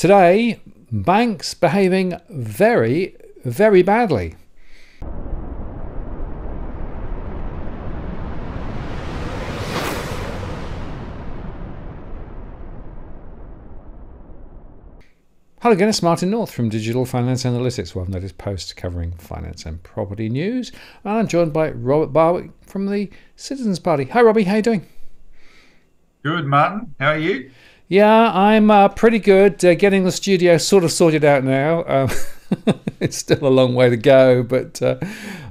Today, banks behaving very, very badly. Hello again, it's Martin North from Digital Finance Analytics, where I've noticed posts covering finance and property news. And I'm joined by Robert Barwick from the Citizens Party. Hi, Robbie, how you doing? Good, Martin. How are you? Yeah, I'm uh, pretty good. Uh, getting the studio sort of sorted out now. Um, it's still a long way to go, but uh,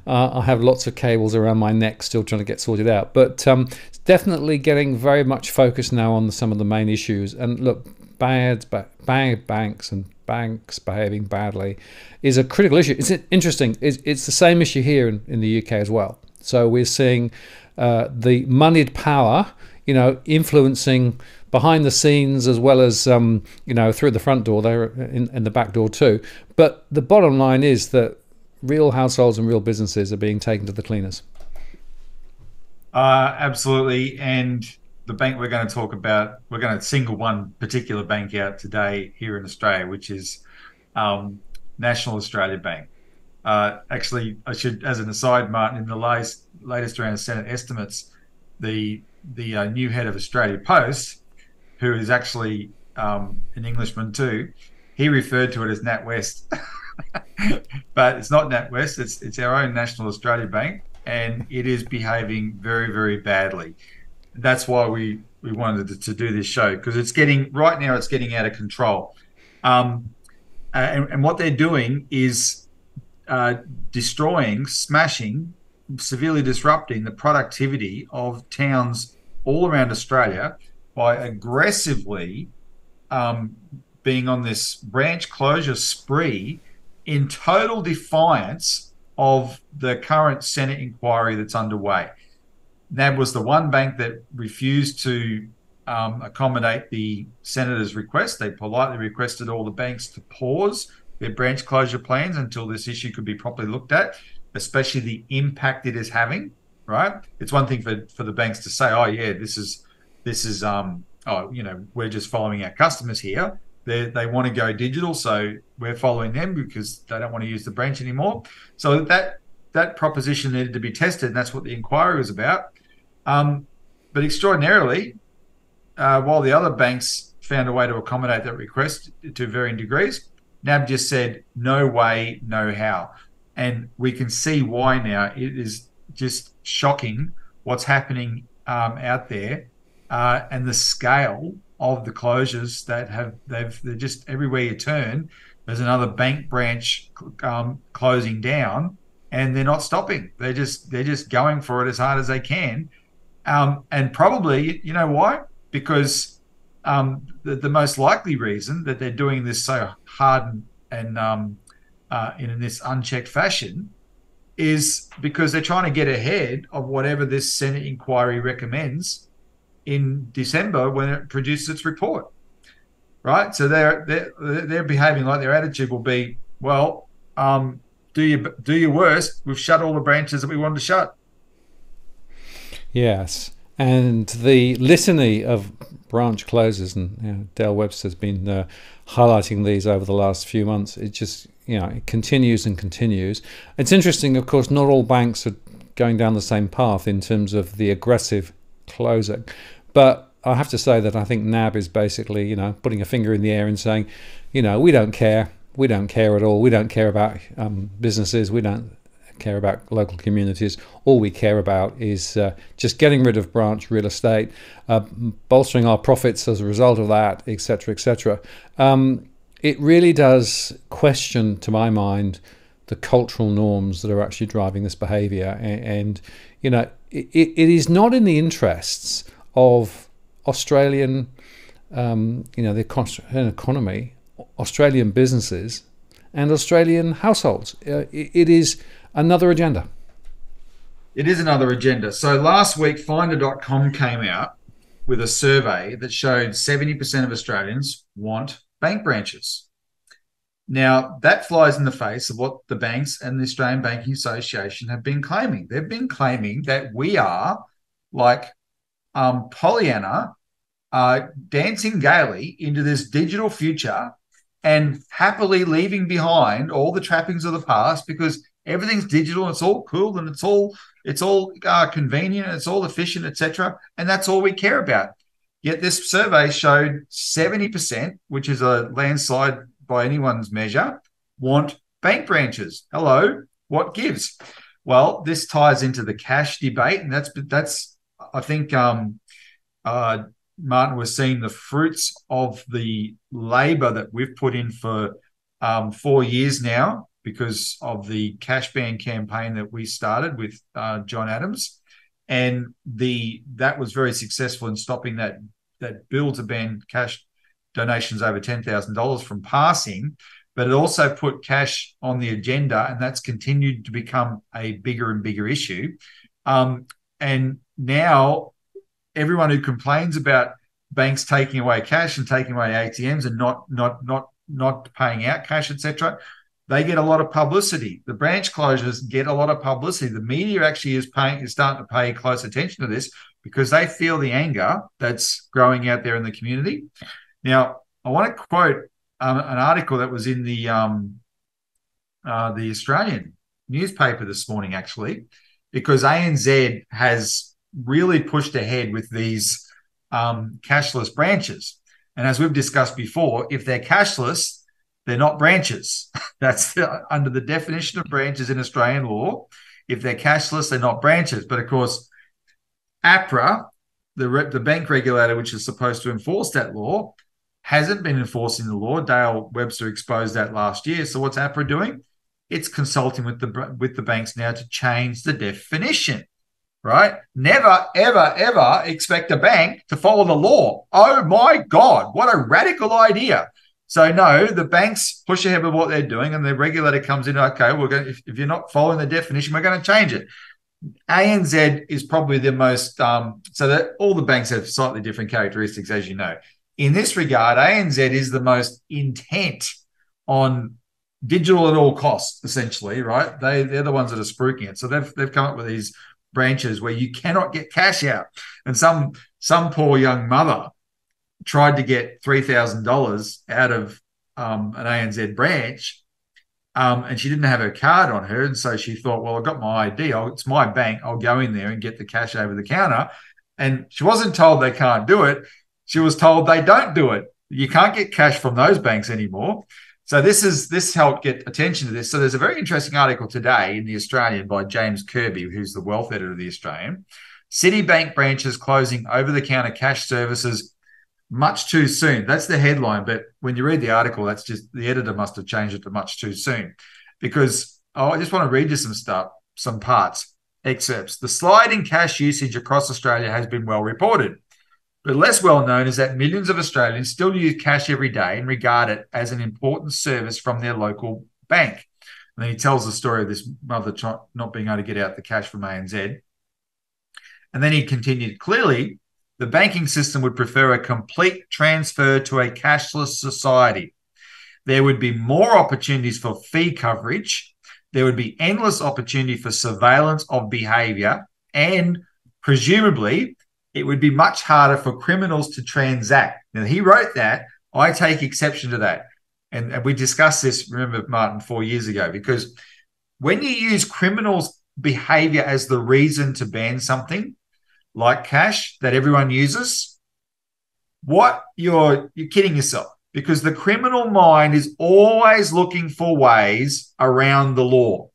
uh, I have lots of cables around my neck still trying to get sorted out. But um, it's definitely getting very much focused now on the, some of the main issues. And look, bad, bad banks and banks behaving badly is a critical issue. It's interesting. It's, it's the same issue here in, in the UK as well. So we're seeing uh, the moneyed power, you know, influencing behind the scenes as well as um, you know through the front door there in, in the back door too. But the bottom line is that real households and real businesses are being taken to the cleaners. Uh, absolutely, and the bank we're going to talk about, we're going to single one particular bank out today here in Australia, which is um, National Australia Bank. Uh, actually, I should, as an aside, Martin, in the latest latest round of Senate estimates, the the uh, new head of Australia Post, who is actually um, an Englishman too, he referred to it as NatWest, but it's not NatWest. It's it's our own National Australia Bank, and it is behaving very very badly that's why we we wanted to, to do this show because it's getting right now it's getting out of control um, and, and, what they're doing is uh, destroying smashing severely disrupting the productivity of towns all around australia by aggressively um, being on this branch closure spree in total defiance of the current senate inquiry that's underway NAB was the one bank that refused to um, accommodate the senator's request. They politely requested all the banks to pause their branch closure plans until this issue could be properly looked at, especially the impact it is having. Right? It's one thing for for the banks to say, "Oh yeah, this is this is um oh you know we're just following our customers here." They they want to go digital, so we're following them because they don't want to use the branch anymore. So that that proposition needed to be tested, and that's what the inquiry was about. Um, but extraordinarily, uh, while the other banks found a way to accommodate that request to varying degrees, NAB just said, no way, no how. And we can see why now. It is just shocking what's happening um, out there uh, and the scale of the closures that have they've they're just everywhere you turn there's another bank branch um, closing down and they're not stopping they're just they're just going for it as hard as they can um, and probably, you know why? Because um, the, the, most likely reason that they're doing this so hard and, and um, uh, in this unchecked fashion is because they're trying to get ahead of whatever this Senate inquiry recommends in December when it produces its report. Right, so they're they're they're behaving like their attitude will be, well, um, do your do your worst. We've shut all the branches that we wanted to shut. Yes. And the litany of branch closes, and you know, Dale Webster's been uh, highlighting these over the last few months. It just, you know, it continues and continues. It's interesting, of course, not all banks are going down the same path in terms of the aggressive closing. But I have to say that I think NAB is basically, you know, putting a finger in the air and saying, you know, we don't care. We don't care at all. We don't care about um, businesses. We don't care about local communities. All we care about is uh, just getting rid of branch real estate, uh, bolstering our profits as a result of that, etc., etc. Um, it really does question, to my mind, the cultural norms that are actually driving this behaviour, and, and you know, it, it is not in the interests of Australian, um, you know, the economy, Australian businesses, and Australian households. Uh, it, it is another agenda. It is another agenda. So last week, Finder.com came out with a survey that showed 70% of Australians want bank branches. Now, that flies in the face of what the banks and the Australian Banking Association have been claiming. They've been claiming that we are like um, Pollyanna uh, dancing gaily into this digital future and happily leaving behind all the trappings of the past because everything's digital and it's all cool and it's all it's all uh, convenient and it's all efficient etc and that's all we care about. Yet this survey showed 70% which is a landslide by anyone's measure want bank branches. Hello what gives? Well this ties into the cash debate and that's that's i think um, uh, martin was seeing the fruits of the labor that we've put in for um, four years now because of the cash ban campaign that we started with uh, John Adams, and the that was very successful in stopping that that bill to ban cash donations over ten thousand dollars from passing. But it also put cash on the agenda, and that's continued to become a bigger and bigger issue. Um, and now, everyone who complains about banks taking away cash and taking away ATMs and not not not not paying out cash, etc they get a lot of publicity. The branch closures get a lot of publicity. The media actually is paying is starting to pay close attention to this because they feel the anger that's growing out there in the community. Now, I want to quote um, an article that was in the um, uh, the Australian newspaper this morning, actually, because ANZ has really pushed ahead with these um, cashless branches. And as we've discussed before, if they're cashless, they're not branches. That's the, under the definition of branches in Australian law. If they're cashless, they're not branches. But of course, APRA, the, the bank regulator, which is supposed to enforce that law, hasn't been enforcing the law. Dale Webster exposed that last year. So what's APRA doing? It's consulting with the with the banks now to change the definition. Right? Never, ever, ever expect a bank to follow the law. Oh my God, what a radical idea. So no, the banks push ahead with what they're doing, and the regulator comes in. Okay, we're going. If, if you're not following the definition, we're going to change it. ANZ is probably the most. Um, so that all the banks have slightly different characteristics, as you know. In this regard, ANZ is the most intent on digital at all costs, essentially. Right? They they're the ones that are spruiking it. So they've they've come up with these branches where you cannot get cash out, and some some poor young mother tried to get three thousand dollars out of um, an ANZ branch, um, and she didn't have her card on her, and so she thought, "Well, I've got my ID. It's my bank. I'll go in there and get the cash over the counter." And she wasn't told they can't do it. She was told they don't do it. You can't get cash from those banks anymore. So this is this helped get attention to this. So there's a very interesting article today in the Australian by James Kirby, who's the wealth editor of the Australian. Citibank branches closing over-the-counter cash services much too soon. That's the headline. But when you read the article, that's just the editor must have changed it to much too soon. Because oh, I just want to read you some stuff, some parts, excerpts. The slide in cash usage across Australia has been well reported. But less well known is that millions of Australians still use cash every day and regard it as an important service from their local bank. And then he tells the story of this mother not being able to get out the cash from ANZ. And then he continued clearly, the banking system would prefer a complete transfer to a cashless society. There would be more opportunities for fee coverage. There would be endless opportunity for surveillance of behavior. And presumably, it would be much harder for criminals to transact. Now, he wrote that. I take exception to that. And, and we discussed this, remember, Martin, four years ago, because when you use criminals' behavior as the reason to ban something, like cash that everyone uses, what you're you're kidding yourself because the criminal mind is always looking for ways around the law.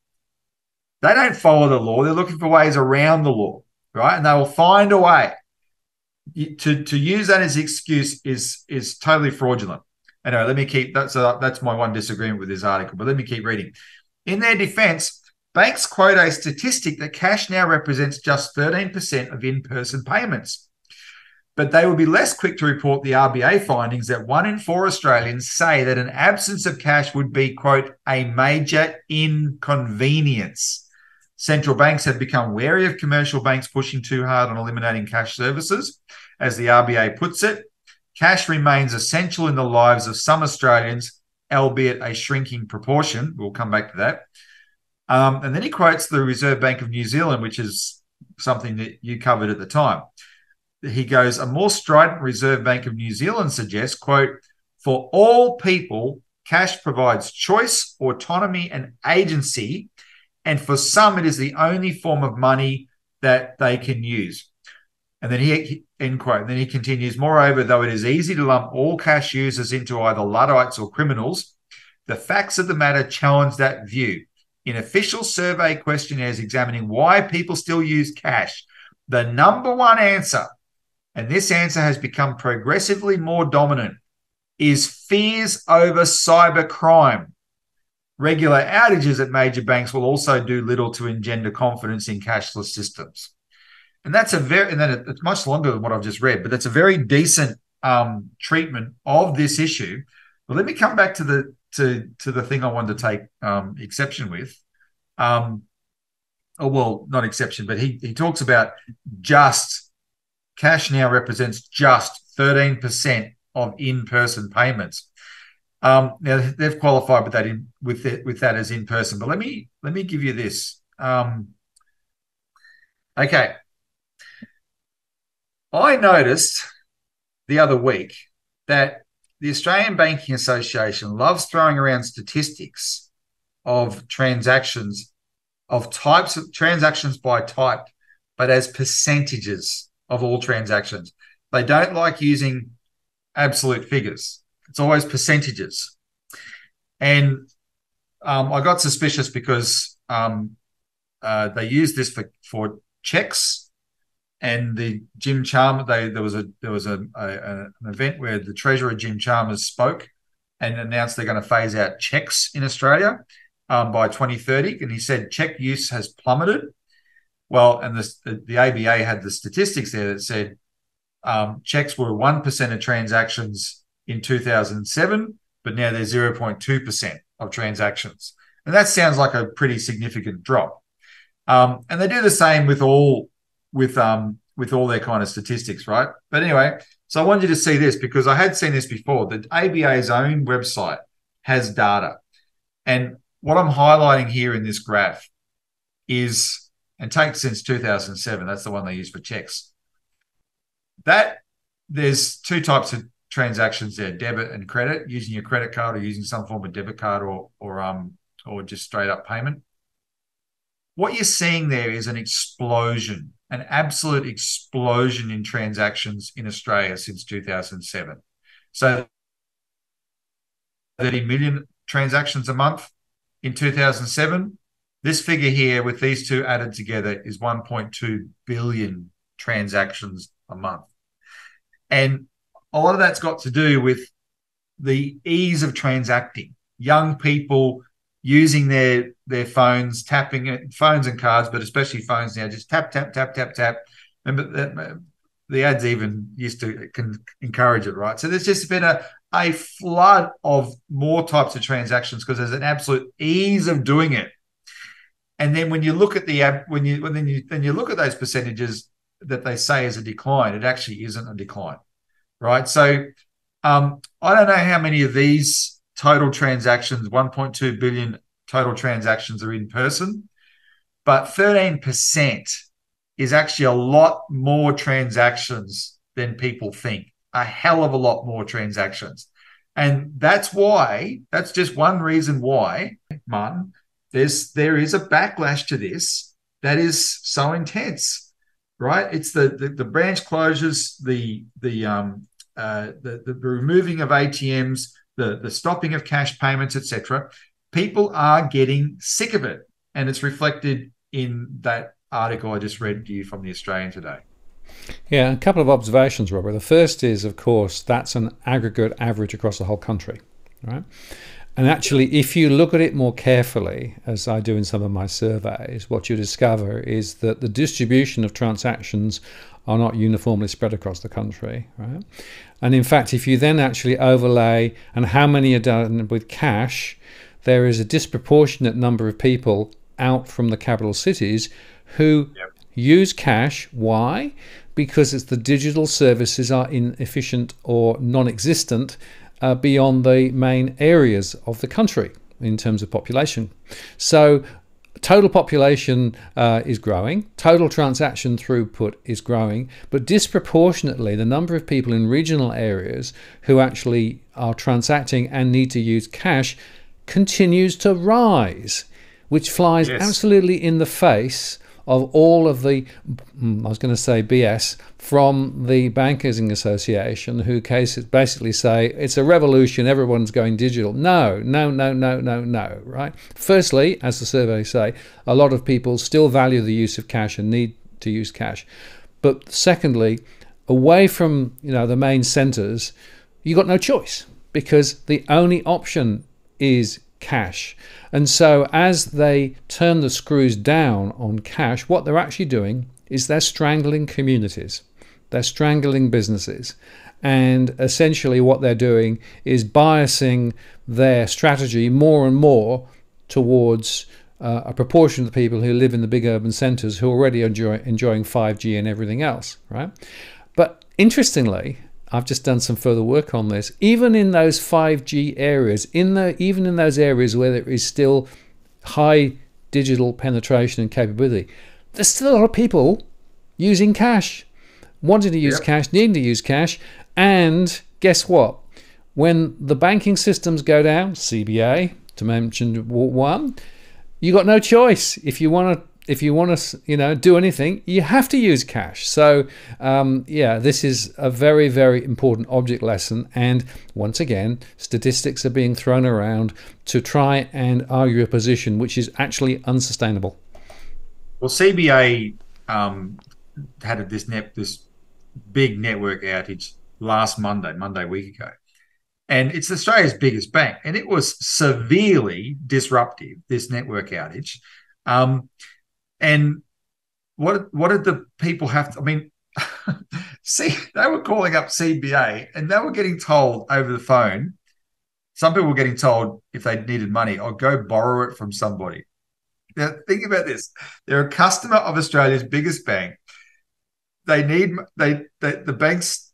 They don't follow the law, they're looking for ways around the law, right? And they will find a way. To, to use that as an excuse is is totally fraudulent. Anyway, let me keep that's uh, that's my one disagreement with this article, but let me keep reading. In their defense, Banks quote a statistic that cash now represents just 13% of in person payments. But they will be less quick to report the RBA findings that one in four Australians say that an absence of cash would be, quote, a major inconvenience. Central banks have become wary of commercial banks pushing too hard on eliminating cash services. As the RBA puts it, cash remains essential in the lives of some Australians, albeit a shrinking proportion. We'll come back to that. Um, and then he quotes the Reserve Bank of New Zealand, which is something that you covered at the time. He goes, a more strident Reserve Bank of New Zealand suggests, quote, for all people cash provides choice, autonomy, and agency. And for some, it is the only form of money that they can use. And then he, end quote. And then he continues, moreover, though it is easy to lump all cash users into either Luddites or criminals, the facts of the matter challenge that view. In official survey questionnaires examining why people still use cash, the number one answer, and this answer has become progressively more dominant, is fears over cyber crime. Regular outages at major banks will also do little to engender confidence in cashless systems. And that's a very, and then it's much longer than what I've just read, but that's a very decent um, treatment of this issue. But let me come back to the to to the thing I wanted to take um, exception with. Um, oh well, not exception, but he he talks about just cash now represents just thirteen percent of in person payments. Um, now they've qualified with that in with it, with that as in person. But let me let me give you this. Um, okay, I noticed the other week that the Australian Banking Association loves throwing around statistics of transactions, of types of transactions by type, but as percentages of all transactions. They don't like using absolute figures. It's always percentages. And um, I got suspicious because um, uh, they use this for, for checks and the Jim Chalmers. They, there was a there was a, a, an event where the treasurer Jim Chalmers spoke and announced they're going to phase out checks in Australia um, by 2030, and he said check use has plummeted. Well, and the, the ABA had the statistics there that said um, checks were 1% of transactions in 2007, but now they're 0.2% of transactions. And that sounds like a pretty significant drop. Um, and they do the same with all with um with all their kind of statistics, right? But anyway, so I wanted you to see this because I had seen this before. The ABA's own website has data. And what I'm highlighting here in this graph is, and take since 2007, that's the one they use for checks that there's two types of transactions there debit and credit using your credit card or using some form of debit card or or um or just straight up payment what you're seeing there is an explosion an absolute explosion in transactions in australia since 2007 so 30 million transactions a month in 2007 this figure here with these two added together is 1.2 billion transactions a month. And a lot of that's got to do with the ease of transacting. Young people using their their phones, tapping it, phones and cards, but especially phones now, just tap, tap, tap, tap, tap. Remember that the ads even used to can encourage it, right? So there's just been a a flood of more types of transactions because there's an absolute ease of doing it. And then when you look at the app, when you when then you then you look at those percentages, that they say is a decline. It actually isn't a decline, right? So um, I don't know how many of these total transactions, 1.2 billion total transactions, are in person, but 13% is actually a lot more transactions than people think. A hell of a lot more transactions. And that's why, that's just one reason why, Martin, there's there is a backlash to this that is so intense right? It's the the, the branch closures, the the um uh, the, the removing of ATMs, the the stopping of cash payments, etc. People are getting sick of it, and it's reflected in that article I just read to you from the Australian today. Yeah, a couple of observations, Robert. The first is, of course, that's an aggregate average across the whole country, right? And actually, if you look at it more carefully, as I do in some of my surveys, what you discover is that the distribution of transactions are not uniformly spread across the country, right? And in fact, if you then actually overlay and how many are done with cash, there is a disproportionate number of people out from the capital cities who yep. use cash. Why? Because it's the digital services are inefficient or non-existent uh, beyond the main areas of the country in terms of population. So total population uh, is growing, total transaction throughput is growing, but disproportionately, the number of people in regional areas who actually are transacting and need to use cash continues to rise, which flies yes. absolutely in the face of all of the, mm, I was going to say BS, from the Bankers Association, who basically say it's a revolution, everyone's going digital. No, no, no, no, no, no, right? Firstly, as the surveys say, a lot of people still value the use of cash and need to use cash. But secondly, away from you know the main centres, you got no choice because the only option is cash. And so, as they turn the screws down on cash, what they're actually doing is they're strangling communities, they're strangling businesses. And essentially, what they're doing is biasing their strategy more and more towards uh, a proportion of the people who live in the big urban centres who are already enjoy, enjoying 5G and everything else, right? But interestingly, I've just done some further work on this. Even in those 5G areas, in the even in those areas where there is still high digital penetration and capability, there's still a lot of people using cash, wanting to use yep. cash, needing to use cash, and guess what? When the banking systems go down, CBA to mention one, you got no choice. If you want to if you want to, you know, do anything, you have to use cash. So, um, yeah, this is a very, very important object lesson. And once again, statistics are being thrown around to try and argue a position which is actually unsustainable. Well, CBA um, had this net, this big network outage last Monday, Monday week ago. And it's Australia's biggest bank, and it was severely disruptive. This network outage, um, and what what did the people have to? I mean, see, they were calling up CBA and they were getting told over the phone. Some people were getting told if they needed money, I'll oh, go borrow it from somebody. Now, think about this: they're a customer of Australia's biggest bank. They need they, they the bank's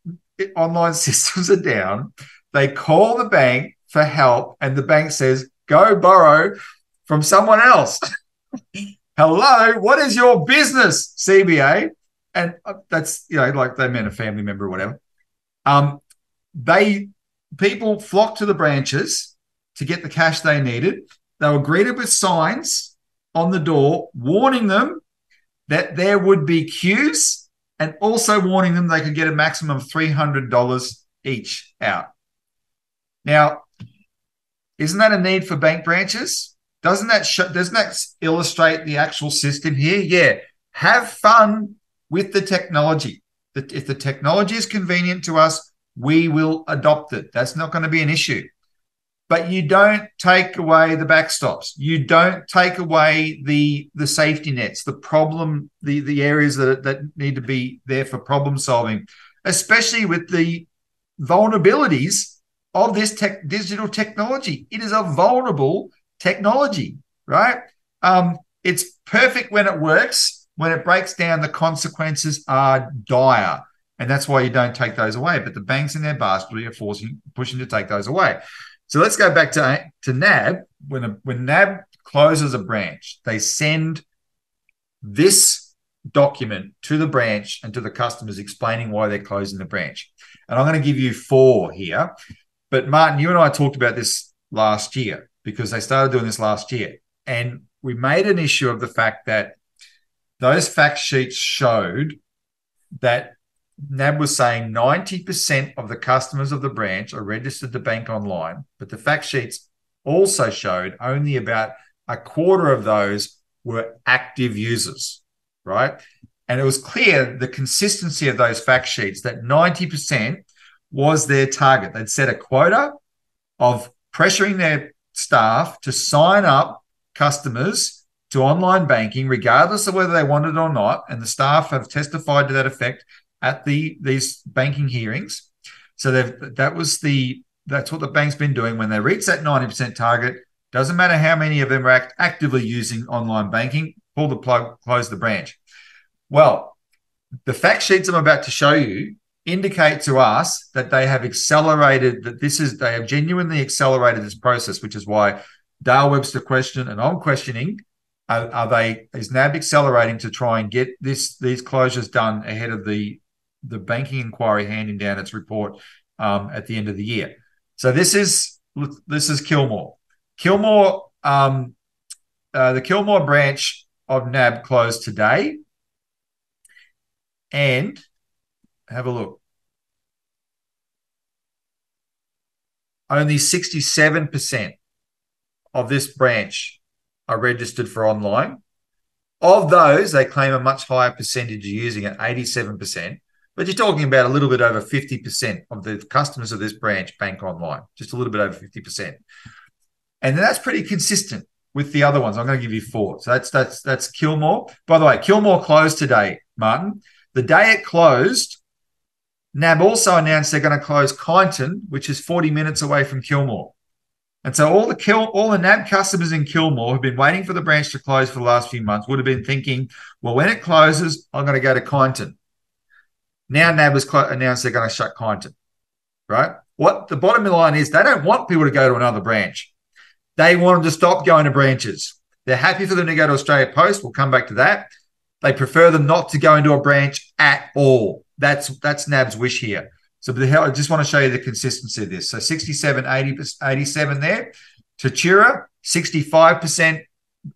online systems are down. They call the bank for help, and the bank says, "Go borrow from someone else." hello, what is your business, CBA? And uh, that's, you know, like they meant a family member or whatever. Um, they, people flocked to the branches to get the cash they needed. They were greeted with signs on the door warning them that there would be queues and also warning them they could get a maximum of $300 each out. Now, isn't that a need for bank branches? Doesn't that show, doesn't that illustrate the actual system here? Yeah. Have fun with the technology. If the technology is convenient to us, we will adopt it. That's not going to be an issue. But you don't take away the backstops. You don't take away the the safety nets, the problem, the the areas that that need to be there for problem solving, especially with the vulnerabilities of this tech, digital technology. It is a vulnerable technology, right? Um, it's perfect when it works. When it breaks down, the consequences are dire. And that's why you don't take those away. But the banks in their bastardy are forcing, pushing to take those away. So let's go back to, to NAB. When, a, when NAB closes a branch, they send this document to the branch and to the customers explaining why they're closing the branch. And I'm going to give you four here. But Martin, you and I talked about this last year because they started doing this last year. And we made an issue of the fact that those fact sheets showed that NAB was saying 90% of the customers of the branch are registered to bank online, but the fact sheets also showed only about a quarter of those were active users, right? And it was clear the consistency of those fact sheets that 90% was their target. They'd set a quota of pressuring their staff to sign up customers to online banking, regardless of whether they want it or not. And the staff have testified to that effect at the these banking hearings. So that was the that's what the bank's been doing when they reach that 90% target. Doesn't matter how many of them are act, actively using online banking, pull the plug, close the branch. Well, the fact sheets I'm about to show you indicate to us that they have accelerated that this is they have genuinely accelerated this process which is why dale webster questioned and i'm questioning Are, are, they is NAB accelerating to try and get this these closures done ahead of the the banking inquiry handing down its report um, at the end of the year? So this is this is Kilmore. Kilmore, um, uh, the Kilmore branch of NAB closed today, and have a look. Only sixty-seven percent of this branch are registered for online. Of those, they claim a much higher percentage using it, 87%. But you're talking about a little bit over 50% of the customers of this branch bank online, just a little bit over 50%. And that's pretty consistent with the other ones. I'm going to give you four. So that's that's that's Kilmore. By the way, Kilmore closed today, Martin. The day it closed, NAB also announced they're going to close Kyneton, which is 40 minutes away from Kilmore. And so all the Kil, all the NAB customers in Kilmore who've been waiting for the branch to close for the last few months would have been thinking, well, when it closes, I'm going to go to Kyneton. Now NAB has cl- announced they're going to shut Kyneton, right? What the bottom line is, they don't want people to go to another branch. They want them to stop going to branches. They're happy for them to go to Australia Post. We'll come back to that. They prefer them not to go into a branch at all. That's that's NAB's wish here. So the hell, I just want to show you the consistency of this. So 67, 80, 87 there. Tatura, 65%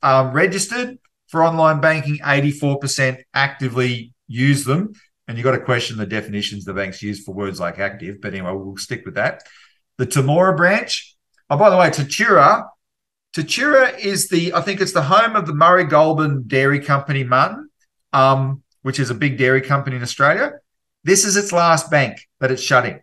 um, registered for online banking, 84% actively use them. And you've got to question the definitions the banks use for words like active. But anyway, we'll stick with that. The Temora branch. Oh, by the way, Tatura, Tatura is the, I think it's the home of the Murray Goulburn Dairy Company, Martin, um, which is a big dairy company in Australia. This is its last bank that it's shutting.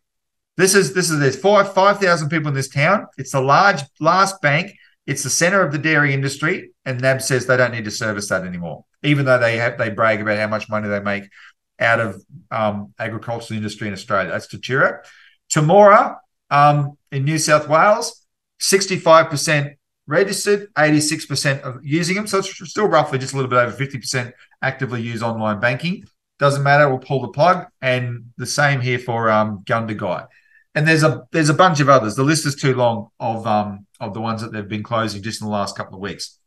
This is this is there's five five thousand people in this town. It's the large last bank. It's the center of the dairy industry, and NAB says they don't need to service that anymore, even though they have they brag about how much money they make out of um, agricultural industry in Australia. That's Tatura. Temora um, in New South Wales, 65% registered, 86% of using them. So it's still roughly just a little bit over 50% actively use online banking. Doesn't matter. We'll pull the plug. And the same here for um, Gundagai. And there's a there's a bunch of others. The list is too long of um, of the ones that they've been closing just in the last couple of weeks.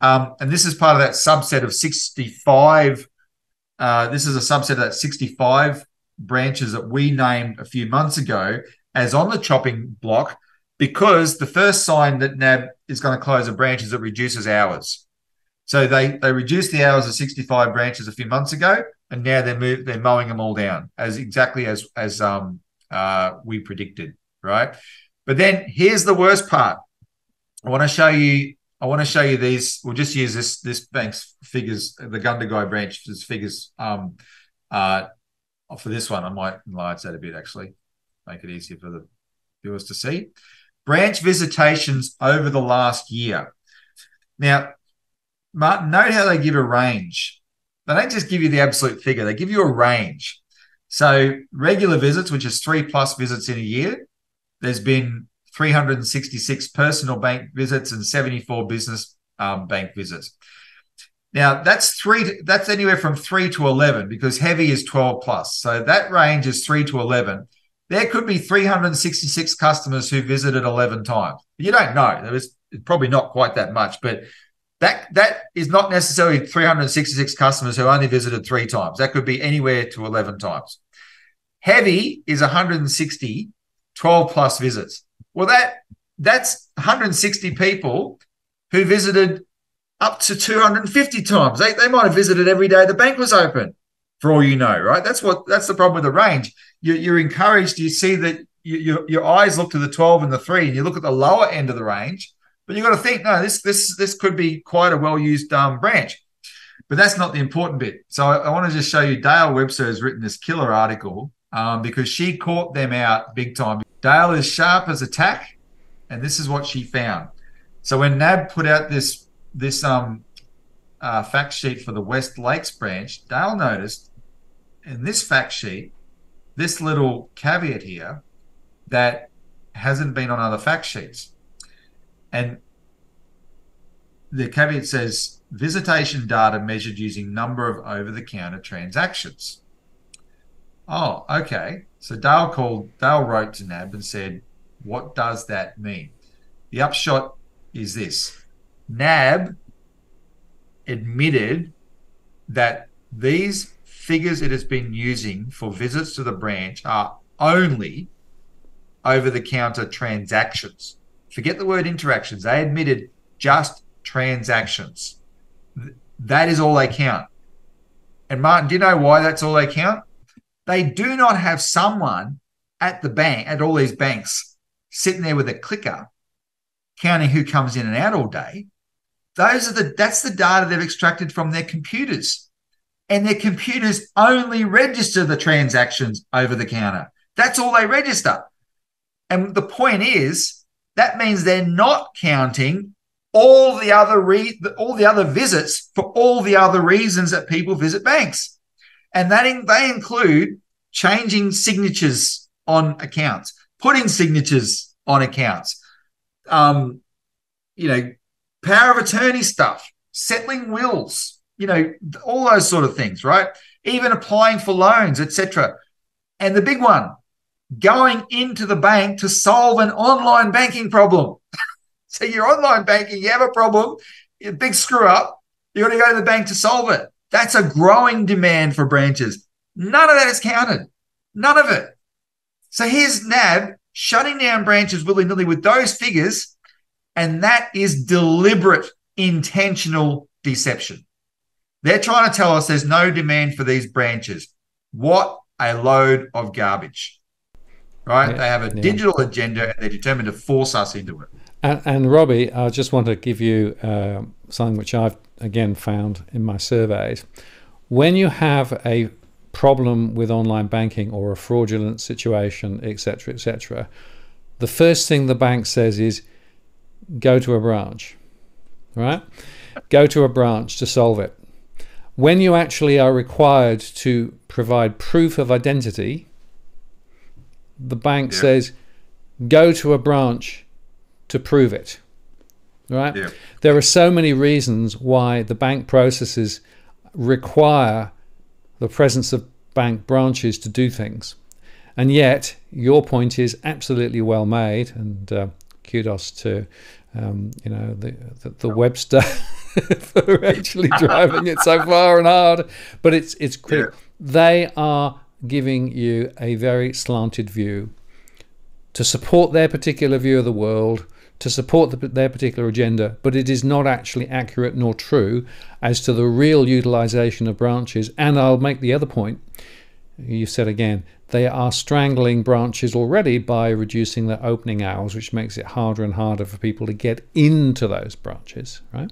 Um, and this is part of that subset of 65. Uh, this is a subset of that 65 branches that we named a few months ago as on the chopping block because the first sign that NAB is going to close a branch is it reduces hours. So they they reduced the hours of 65 branches a few months ago and now they're move, they're mowing them all down as exactly as as um uh we predicted, right? But then here's the worst part. I want to show you. I want to show you these. We'll just use this this bank's figures, the Gundagai branch's figures. Um, uh, for this one, I might enlarge that a bit actually, make it easier for the viewers to see. Branch visitations over the last year. Now, Martin, note how they give a range. They don't just give you the absolute figure, they give you a range. So, regular visits, which is three plus visits in a year, there's been 366 personal bank visits and 74 business um, bank visits. Now that's three. That's anywhere from three to eleven because heavy is twelve plus. So that range is three to eleven. There could be 366 customers who visited 11 times. You don't know. There was probably not quite that much, but that that is not necessarily 366 customers who only visited three times. That could be anywhere to 11 times. Heavy is 160, 12 plus visits. Well, that that's 160 people who visited up to 250 times. They, they might have visited every day the bank was open, for all you know, right? That's what that's the problem with the range. You, you're encouraged. You see that you, your your eyes look to the 12 and the three, and you look at the lower end of the range but you've got to think, no, this this this could be quite a well used um, branch. But that's not the important bit. So I, I, want to just show you Dale Webster has written this killer article um, because she caught them out big time. Dale is sharp as a tack, and this is what she found. So when NAB put out this this um, uh, fact sheet for the West Lakes branch, Dale noticed in this fact sheet this little caveat here that hasn't been on other fact sheets. And the caveat says visitation data measured using number of over the counter transactions. Oh, okay. So Dale called, Dale wrote to NAB and said, What does that mean? The upshot is this NAB admitted that these figures it has been using for visits to the branch are only over the counter transactions. Forget the word interactions. They admitted just transactions. That is all they count. And Martin, do you know why that's all they count? They do not have someone at the bank, at all these banks, sitting there with a clicker counting who comes in and out all day. Those are the that's the data they've extracted from their computers. And their computers only register the transactions over the counter. That's all they register. And the point is, that means they're not counting all the other re- all the other visits for all the other reasons that people visit banks, and that in, they include changing signatures on accounts, putting signatures on accounts, um, you know, power of attorney stuff, settling wills, you know, all those sort of things, right? Even applying for loans, etc. And the big one, going into the bank to solve an online banking problem. so you're online banking, you have a problem, a big screw up, you got to go to the bank to solve it. That's a growing demand for branches. None of that is counted. None of it. So here's NAB shutting down branches willy nilly with those figures. And that is deliberate, intentional deception. They're trying to tell us there's no demand for these branches. What a load of garbage right? Yeah, they have a yeah. digital agenda and they're determined to force us into it. And, and Robbie, I just want to give you uh, something which I've again found in my surveys. When you have a problem with online banking or a fraudulent situation, etc., etc., the first thing the bank says is go to a branch, right? Go to a branch to solve it. When you actually are required to provide proof of identity, the bank yeah. says go to a branch to prove it. Right? Yeah. There are so many reasons why the bank processes require the presence of bank branches to do things. And yet, your point is absolutely well made, and uh, kudos to um, you know the the, the Webster for actually driving it so far and hard. But it's it's critical. Yeah. They are giving you a very slanted view to support their particular view of the world, to support the, their particular agenda, but it is not actually accurate nor true as to the real utilization of branches. And I'll make the other point you said again, they are strangling branches already by reducing their opening hours, which makes it harder and harder for people to get into those branches, right?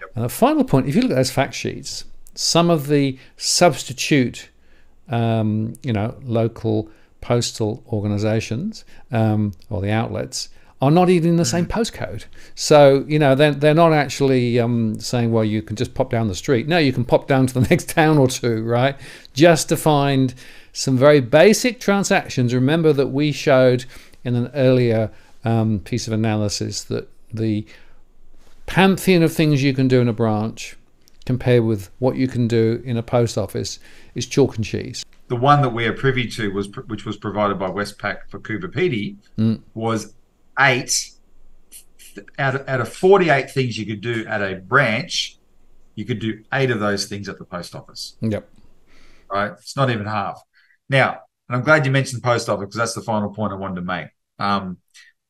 Yep. And the final point, if you look at those fact sheets, some of the substitute um, you know, local postal organizations um, or the outlets are not even in the same postcode. So, you know, they're, they're not actually um, saying, well, you can just pop down the street. No, you can pop down to the next town or two, right? Just to find some very basic transactions. Remember that we showed in an earlier um, piece of analysis that the pantheon of things you can do in a branch compared with what you can do in a post office is chalk and cheese. The one that we are privy to was which was provided by Westpac for Coober Pedy mm. was eight out of, out of 48 things you could do at a branch, you could do eight of those things at the post office. Yep. Right. It's not even half. Now, and I'm glad you mentioned post office because that's the final point I wanted to make. Um,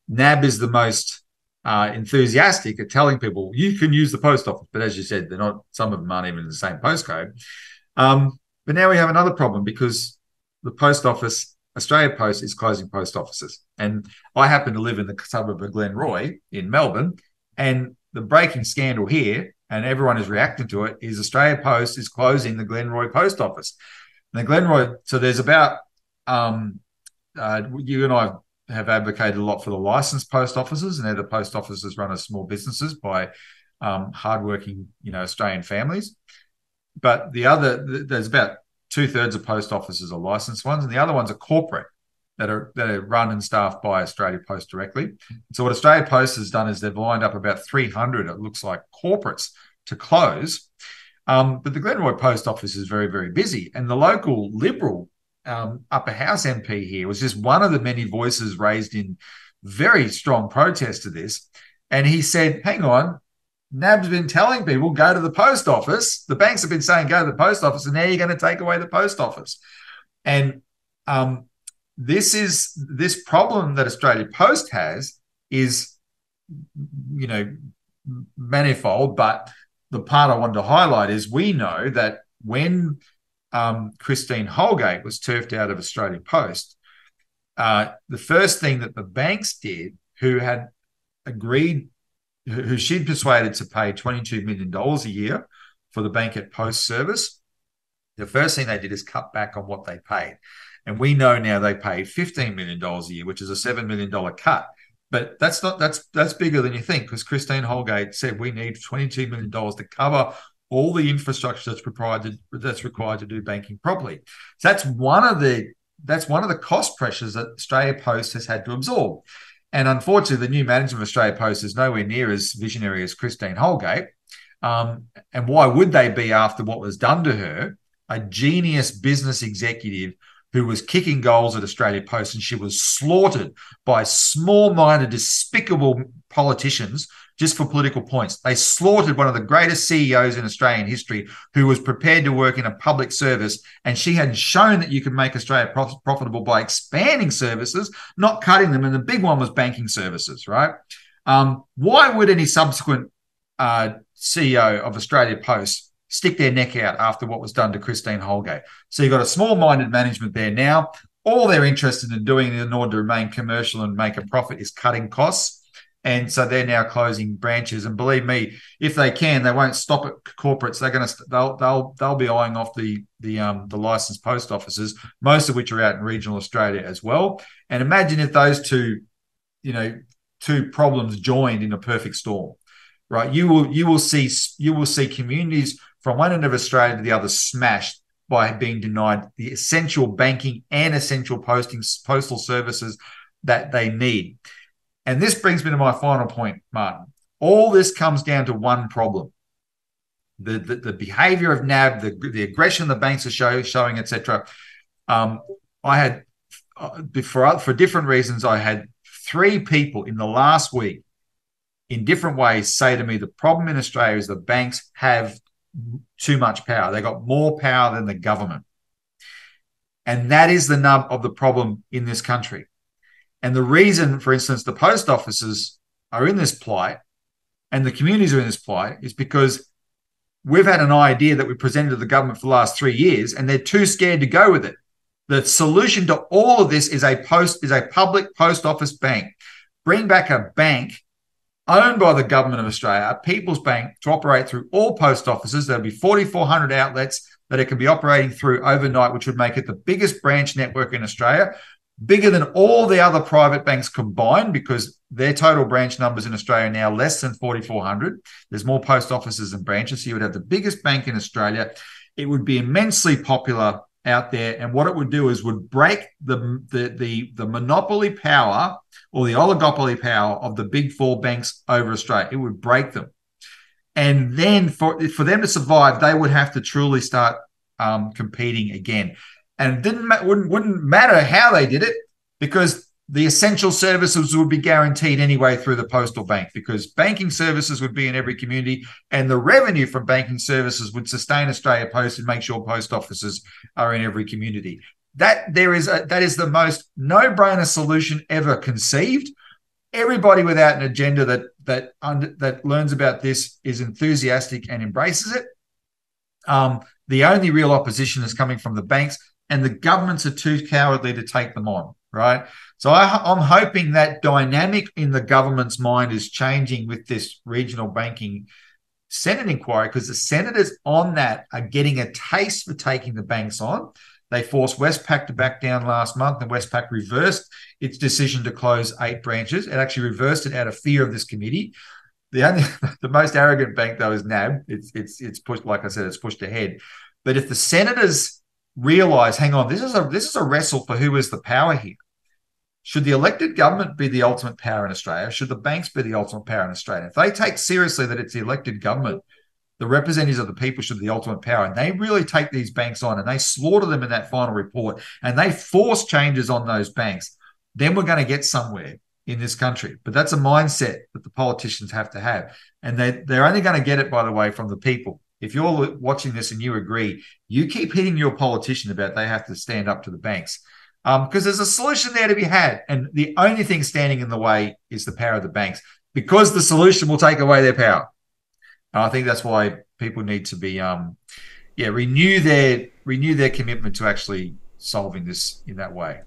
NAB is the most uh, enthusiastic at telling people you can use the post office, but as you said, they're not. Some of them aren't even in the same postcode. Um, but now we have another problem because the post office, Australia Post, is closing post offices, and I happen to live in the suburb of Glenroy in Melbourne, and the breaking scandal here, and everyone is reacting to it, is Australia Post is closing the Glenroy post office. And the Glenroy, so there's about um, uh, you and I have advocated a lot for the licensed post offices, and they're the post offices run as small businesses by um, hardworking, you know, Australian families. But the other, there's about two thirds of post offices are licensed ones, and the other ones are corporate that are that are run and staffed by Australia Post directly. So what Australia Post has done is they've lined up about 300, it looks like, corporates to close. Um, but the Glenroy Post Office is very, very busy, and the local Liberal um, upper house MP here was just one of the many voices raised in very strong protest to this. And he said, hang on, NAB's been telling people go to the post office. The banks have been saying go to the post office, and now you're going to take away the post office. And um, this is this problem that Australia Post has is, you know, manifold. But the part I wanted to highlight is we know that when um, Christine Holgate was turfed out of Australia Post, uh, the first thing that the banks did, who had agreed who she'd persuaded to pay $22 million a year for the Bank@Post service, the first thing they did is cut back on what they paid. And we know now they paid $15 million a year, which is a $7 million cut. But that's not that's that's bigger than you think because Christine Holgate said we need $22 million to cover all the infrastructure that's required to, that's required to do banking properly. So that's one of the that's one of the cost pressures that Australia Post has had to absorb. And unfortunately, the new management of Australia Post is nowhere near as visionary as Christine Holgate. Um, and why would they be after what was done to her? A genius business executive who was kicking goals at Australia Post, and she was slaughtered by small minded, despicable politicians just for political points. They slaughtered one of the greatest CEOs in Australian history who was prepared to work in a public service. And she had shown that you could make Australia prof- profitable by expanding services, not cutting them. And the big one was banking services, right? Um, why would any subsequent uh, CEO of Australia Post stick their neck out after what was done to Christine Holgate? So you've got a small minded management there now. All they're interested in doing in order to remain commercial and make a profit is cutting costs and so they're now closing branches. And believe me, if they can, they won't stop at corporates. They're going to they'll they'll they'll be eyeing off the the um the licensed post offices, most of which are out in regional Australia as well. And imagine if those two, you know, two problems joined in a perfect storm, right? You will you will see you will see communities from one end of Australia to the other smashed by being denied the essential banking and essential posting postal services that they need. And this brings me to my final point, Martin. All this comes down to one problem. The, the, the behavior of NAB, the, the aggression the banks are show, showing, etc. Um, I had, uh, for, for different reasons, I had three people in the last week in different ways say to me the problem in Australia is the banks have too much power. They got more power than the government. And that is the nub of the problem in this country. And the reason, for instance, the post offices are in this plight and the communities are in this plight is because we've had an idea that we presented to the government for the last three years and they're too scared to go with it. The solution to all of this is a post is a public post office bank. Bring back a bank owned by the government of Australia, a people's bank to operate through all post offices. There'll be 4,400 outlets that it can be operating through overnight, which would make it the biggest branch network in Australia bigger than all the other private banks combined because their total branch numbers in Australia are now less than 4,400. There's more post offices and branches. So you would have the biggest bank in Australia. It would be immensely popular out there. And what it would do is would break the, the, the, the monopoly power or the oligopoly power of the big four banks over Australia. It would break them. And then for, for them to survive, they would have to truly start um, competing again and didn't wouldn't wouldn't matter how they did it because the essential services would be guaranteed anyway through the postal bank because banking services would be in every community and the revenue from banking services would sustain Australia Post and make sure post offices are in every community. That there is a, that is the most no-brainer solution ever conceived. Everybody without an agenda that that under, that learns about this is enthusiastic and embraces it. Um, the only real opposition is coming from the banks and the governments are too cowardly to take them on, right? So I, am hoping that dynamic in the government's mind is changing with this regional banking Senate inquiry because the senators on that are getting a taste for taking the banks on. They forced Westpac to back down last month, and Westpac reversed its decision to close eight branches. It actually reversed it out of fear of this committee. The only, the most arrogant bank though is NAB. It's it's it's pushed, like I said, it's pushed ahead. But if the senators realize, hang on, this is a this is a wrestle for who is the power here. Should the elected government be the ultimate power in Australia? Should the banks be the ultimate power in Australia? If they take seriously that it's the elected government, the representatives of the people should be the ultimate power, and they really take these banks on and they slaughter them in that final report and they force changes on those banks, then we're going to get somewhere. in this country. But that's a mindset that the politicians have to have. And they, they're only going to get it, by the way, from the people. If you're watching this and you agree, you keep hitting your politician about they have to stand up to the banks because um, there's a solution there to be had. And the only thing standing in the way is the power of the banks because the solution will take away their power. And I think that's why people need to be, um, yeah, renew their renew their commitment to actually solving this in that way.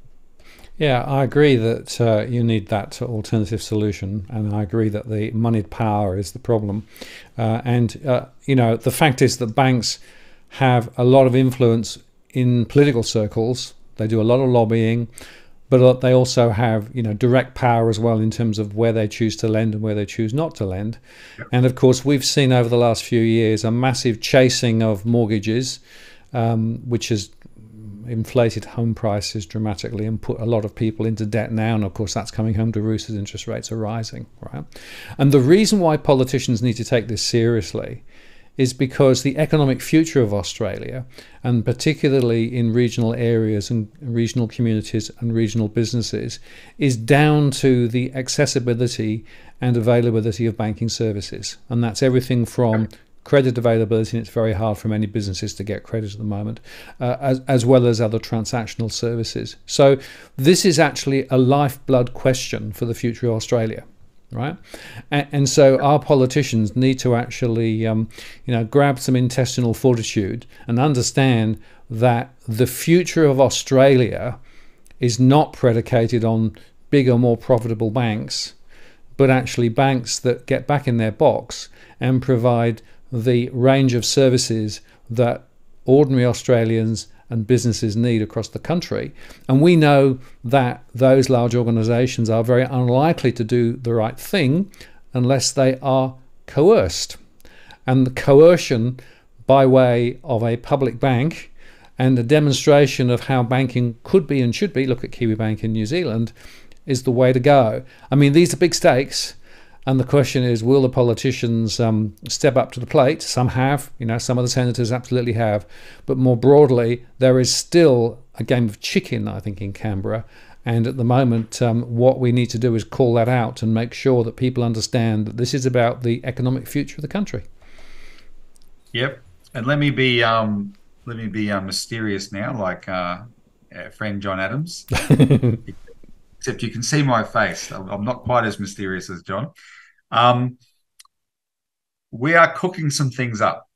Yeah, I agree that uh, you need that alternative solution, and I agree that the moneyed power is the problem. Uh, and uh, you know, the fact is that banks have a lot of influence in political circles. They do a lot of lobbying, but they also have you know direct power as well in terms of where they choose to lend and where they choose not to lend. And of course, we've seen over the last few years a massive chasing of mortgages, um, which has inflated home prices dramatically and put a lot of people into debt now. And of course, that's coming home to roost as interest rates are rising, right? And the reason why politicians need to take this seriously is because the economic future of Australia, and particularly in regional areas and regional communities and regional businesses, is down to the accessibility and availability of banking services. And that's everything from credit availability, and it's very hard for many businesses to get credit at the moment, uh, as, as well as other transactional services. So, this is actually a lifeblood question for the future of Australia. Right, and, so our politicians need to actually, um, you know, grab some intestinal fortitude and understand that the future of Australia is not predicated on bigger, more profitable banks, but actually banks that get back in their box and provide the range of services that ordinary Australians and businesses need across the country. And we know that those large organisations are very unlikely to do the right thing unless they are coerced. And the coercion by way of a public bank and a demonstration of how banking could be and should be, look at Kiwibank in New Zealand, is the way to go. I mean, these are big stakes. And the question is, will the politicians um, step up to the plate? Some have, you know, some of the senators absolutely have. But more broadly, there is still a game of chicken, I think, in Canberra. And at the moment, um, what we need to do is call that out and make sure that people understand that this is about the economic future of the country. Yep. And let me be um, let me be uh, mysterious now, like uh, friend John Adams. Except you can see my face. I'm not quite as mysterious as John. Um, we are cooking some things up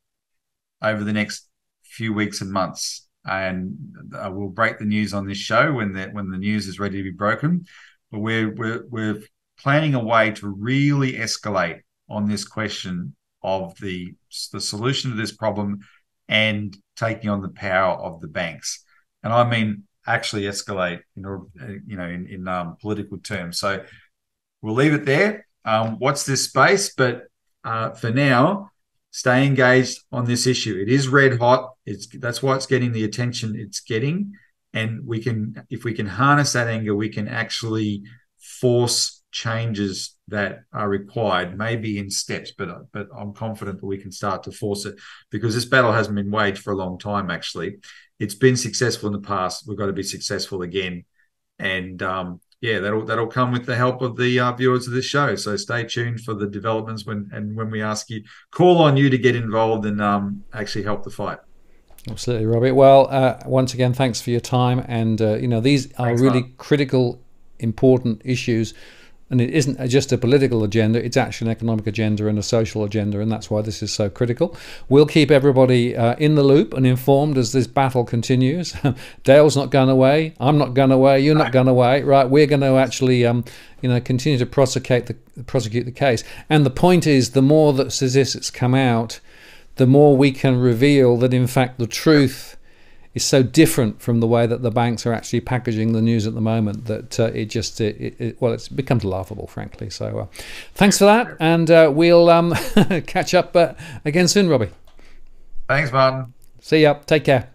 over the next few weeks and months, and uh, we'll break the news on this show when the when the news is ready to be broken. But we're we're we're planning a way to really escalate on this question of the the solution to this problem and taking on the power of the banks. And I mean actually escalate in you know in, in um, political terms. So we'll leave it there um, what's this space? But uh, for now, stay engaged on this issue. It is red hot. It's that's why it's getting the attention it's getting, and we can, if we can harness that anger, we can actually force changes that are required, maybe in steps. But but I'm confident that we can start to force it because this battle hasn't been waged for a long time. Actually, it's been successful in the past. We've got to be successful again, and um, yeah, that'll that'll come with the help of the uh, viewers of this show. So stay tuned for the developments when and when we ask you, call on you to get involved and um, actually help the fight. Absolutely, Robbie. Well, uh, once again, thanks for your time. And uh, you know, these are thanks, really critical, important issues and it isn't just a political agenda, it's actually an economic agenda and a social agenda, and that's why this is so critical. We'll keep everybody uh, in the loop and informed as this battle continues. Dale's not going away, I'm not going away, you're not going away, right? We're going to actually, um, you know, continue to prosecute the, prosecute the case. And the point is, the more that statistics come out, the more we can reveal that, in fact, the truth is so different from the way that the banks are actually packaging the news at the moment that uh, it just it, it, well it becomes laughable frankly. So uh, thanks for that and uh, we'll um, catch up uh, again soon robbie. Thanks martin. See ya. Take care